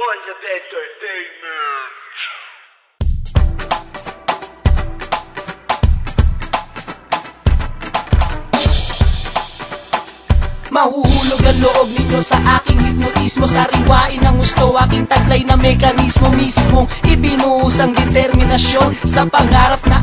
was of entertainment. Mahuhulog ang loob ninyo sa aking hipnotismo Sariwain ang gusto aking taglay na mekanismo mismo Ibinuhos ang determinasyon Sa pangarap na